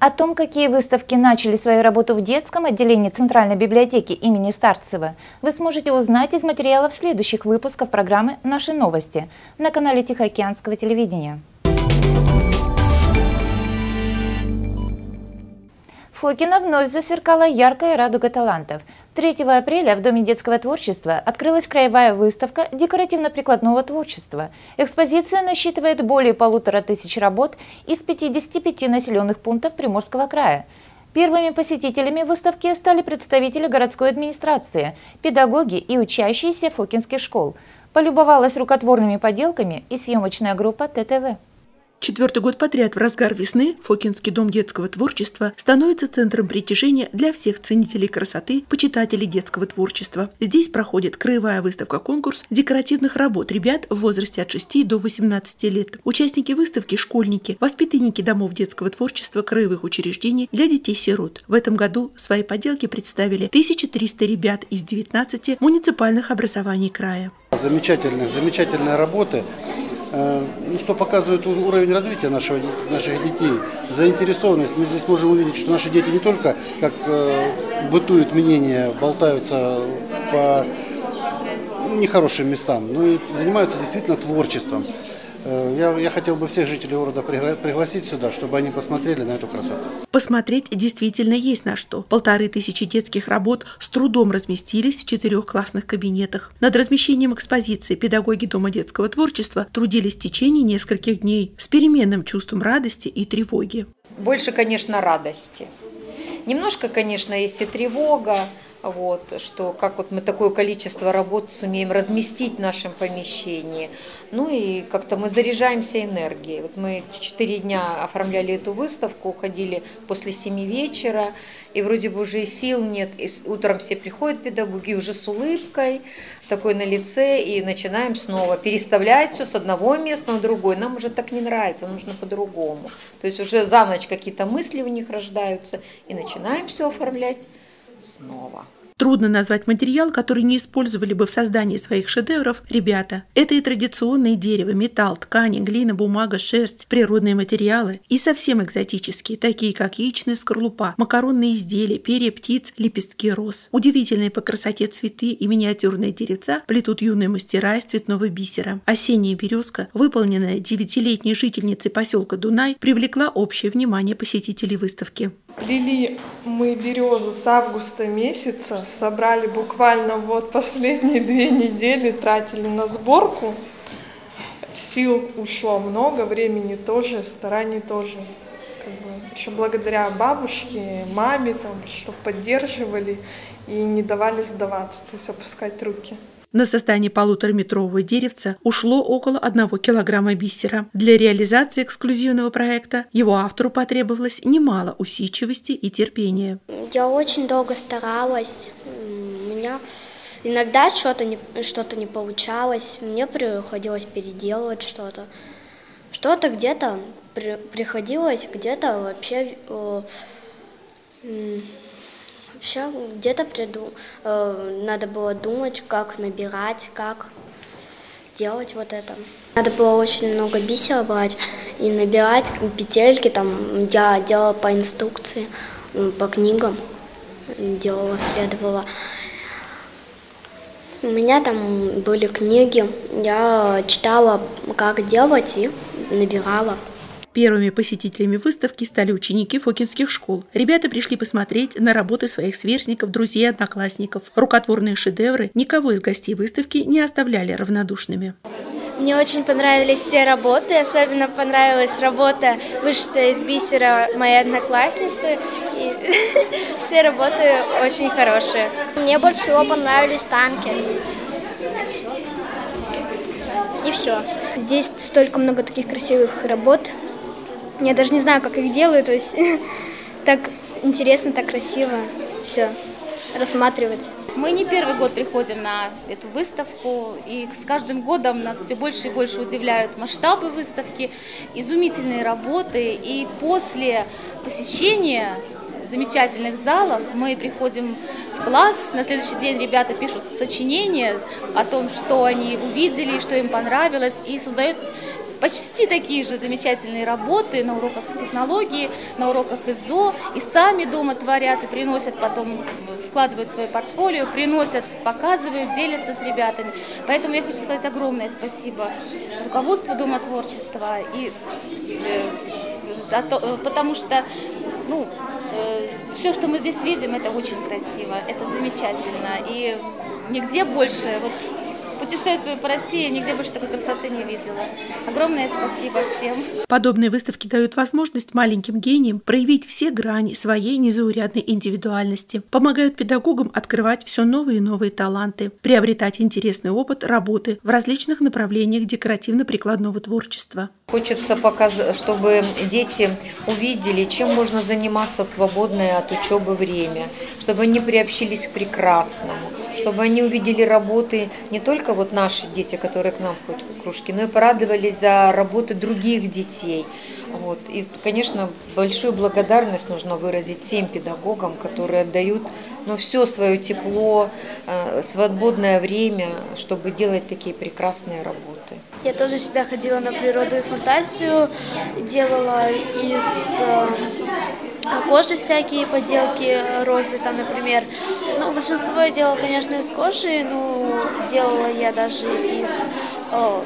О том, какие выставки начали свою работу в детском отделении Центральной библиотеки имени Старцева, вы сможете узнать из материалов следующих выпусков программы «Наши новости» на канале Тихоокеанского телевидения. В Фокино вновь засверкала яркая радуга талантов. 3 апреля в Доме детского творчества открылась краевая выставка декоративно-прикладного творчества. Экспозиция насчитывает более полутора тысяч работ из 55 населенных пунктов Приморского края. Первыми посетителями выставки стали представители городской администрации, педагоги и учащиеся фокинских школ. Полюбовалась рукотворными поделками и съемочная группа ТТВ. Четвертый год подряд в разгар весны Фокинский дом детского творчества становится центром притяжения для всех ценителей красоты, почитателей детского творчества. Здесь проходит краевая выставка-конкурс декоративных работ ребят в возрасте от 6 до 18 лет. Участники выставки – школьники, воспитанники домов детского творчества краевых учреждений для детей-сирот. В этом году свои поделки представили 1300 ребят из 19 муниципальных образований края. Замечательные, замечательные работы. Э, ну, что показывает уровень развития нашего, наших детей, заинтересованность. Мы здесь можем увидеть, что наши дети не только, как э, бытуют мнения, болтаются по ну, нехорошим местам, но и занимаются действительно творчеством. Э, я, я хотел бы всех жителей города пригласить сюда, чтобы они посмотрели на эту красоту. Посмотреть действительно есть на что. Полторы тысячи детских работ с трудом разместились в четырех классных кабинетах. Над размещением экспозиции педагоги Дома детского творчества трудились в течение нескольких дней с переменным чувством радости и тревоги. Больше, конечно, радости. Немножко, конечно, есть и тревога, вот, что как вот мы такое количество работ сумеем разместить в нашем помещении. Ну и как-то мы заряжаемся энергией. Вот мы четыре дня оформляли эту выставку, уходили после семи вечера, и вроде бы уже сил нет. И утром все приходят педагоги уже с улыбкой, такой на лице, и начинаем снова переставлять все с одного места на другое. Нам уже так не нравится, нужно по-другому. То есть уже за ночь какие-то мысли у них рождаются, и начинаем все оформлять снова. Трудно назвать материал, который не использовали бы в создании своих шедевров ребята. Это и традиционные дерево, металл, ткани, глина, бумага, шерсть, природные материалы и совсем экзотические, такие как яичная скорлупа, макаронные изделия, перья птиц, лепестки роз. Удивительные по красоте цветы и миниатюрные деревца плетут юные мастера из цветного бисера. Осенняя березка, выполненная девятилетней жительницей поселка Дунай, привлекла общее внимание посетителей выставки. Плели мы березу с августа месяца, собрали буквально вот последние две недели, тратили на сборку. Сил ушло много, времени тоже, стараний тоже. Как бы, еще благодаря бабушке, маме, там, что поддерживали и не давали сдаваться, то есть опускать руки. На создание полутораметрового деревца ушло около одного килограмма бисера. Для реализации эксклюзивного проекта его автору потребовалось немало усидчивости и терпения. Я очень долго старалась. У меня иногда что-то не, что не получалось. Мне приходилось переделывать что-то. Что-то где-то при, приходилось, где-то вообще... Э, Вообще где-то приду, э, надо было думать, как набирать, как делать вот это. Надо было очень много бисера брать и набирать петельки, там я делала по инструкции, по книгам делала, следовала. У меня там были книги, я читала, как делать и набирала. Первыми посетителями выставки стали ученики фокинских школ. Ребята пришли посмотреть на работы своих сверстников, друзей одноклассников. Рукотворные шедевры никого из гостей выставки не оставляли равнодушными. Мне очень понравились все работы, особенно понравилась работа, вышитая из бисера моей одноклассницы. И все работы очень хорошие. Мне больше всего понравились танки. И все. Здесь столько много таких красивых работ, я даже не знаю, как их делаю, то есть так интересно, так красиво все рассматривать. Мы не первый год приходим на эту выставку, и с каждым годом нас все больше и больше удивляют масштабы выставки, изумительные работы. И после посещения замечательных залов мы приходим в класс, на следующий день ребята пишут сочинения о том, что они увидели, что им понравилось, и создают почти такие же замечательные работы на уроках технологии, на уроках ИЗО, и сами дома творят, и приносят потом, вкладывают в свое портфолио, приносят, показывают, делятся с ребятами. Поэтому я хочу сказать огромное спасибо руководству Дома творчества, и, э, э, потому что ну, э, все, что мы здесь видим, это очень красиво, это замечательно. И нигде больше, вот путешествую по России, нигде больше такой красоты не видела. Огромное спасибо всем. Подобные выставки дают возможность маленьким гениям проявить все грани своей незаурядной индивидуальности, помогают педагогам открывать все новые и новые таланты, приобретать интересный опыт работы в различных направлениях декоративно-прикладного творчества. Хочется показать, чтобы дети увидели, чем можно заниматься в свободное от учебы время, чтобы они приобщились к прекрасному, чтобы они увидели работы не только вот наши дети, которые к нам ходят в кружки, но и порадовались за работы других детей. Вот. И, конечно, большую благодарность нужно выразить всем педагогам, которые отдают ну, все свое тепло, э, свободное время, чтобы делать такие прекрасные работы. Я тоже всегда ходила на природу и фантазию, делала из э, кожи всякие поделки, розы там, например. Ну, большинство я делала, конечно, из кожи, но делала я даже из о,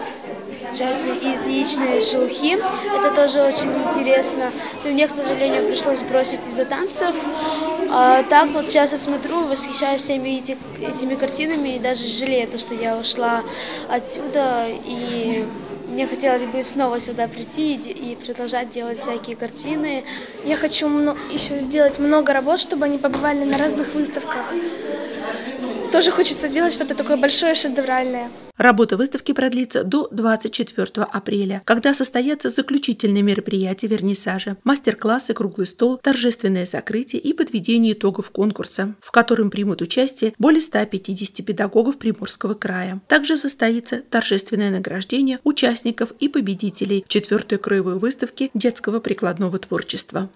из яичной шелухи. Это тоже очень интересно. Но мне, к сожалению, пришлось бросить из-за танцев. А так вот сейчас я смотрю, восхищаюсь всеми эти, этими картинами и даже жалею то, что я ушла отсюда. И мне хотелось бы снова сюда прийти и продолжать делать всякие картины. Я хочу еще сделать много работ, чтобы они побывали на разных выставках. Тоже хочется сделать что-то такое большое, шедевральное. Работа выставки продлится до 24 апреля, когда состоятся заключительные мероприятия вернисажа, мастер-классы, круглый стол, торжественное закрытие и подведение итогов конкурса, в котором примут участие более 150 педагогов Приморского края. Также состоится торжественное награждение участников и победителей четвертой краевой выставки детского прикладного творчества.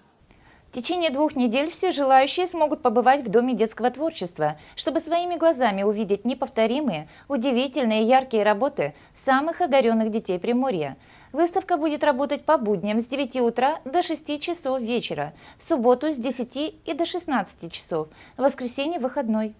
В течение двух недель все желающие смогут побывать в Доме детского творчества, чтобы своими глазами увидеть неповторимые, удивительные яркие работы самых одаренных детей Приморья. Выставка будет работать по будням с 9 утра до 6 часов вечера, в субботу с 10 и до 16 часов, в воскресенье выходной.